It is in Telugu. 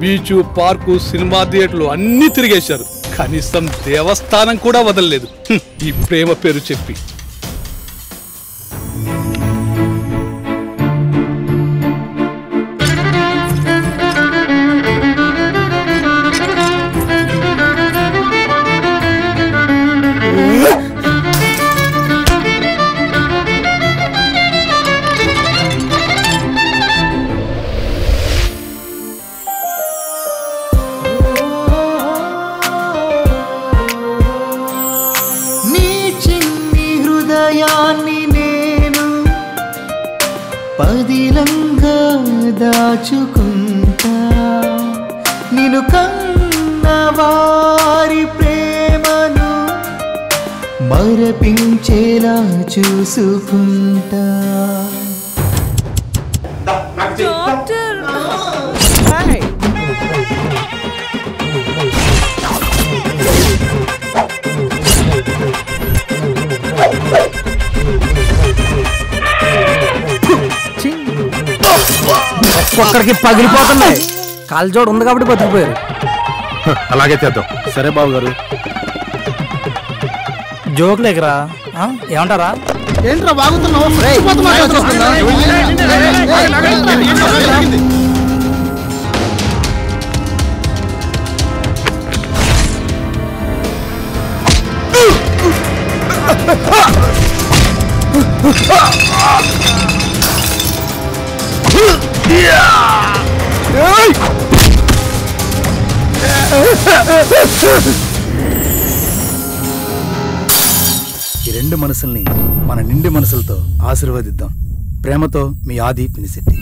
Beach park cinema థియేటర్లు అన్నీ తిరిగేశారు. కనీసం దేవస్థానం కూడా వదలలేదు. ఈ ప్రేమ పేరు చెప్పి. హృదయాన్ని నేను పదిలంగా దాచుకుంటా. నిన్ను కన్న వారి ప్రేమను మరపించేలా చూసుకుంటా. ఒక్కొక్కడికి పగిలిపోతుంది కాల్జోడు ఉంది కాబట్టి బతికిపోయారు అలాగే చేద్దాం సరే బాబు గారు జోక్ లేకరా ఆ? ఏమంటారా ఏంట్రా బాగుతున్నావు ఈ రెండు మనసుల్ని మన నిండి మనసులతో ఆశీర్వదిద్దాం. ప్రేమతో మీ ఆది పినిశెట్టి.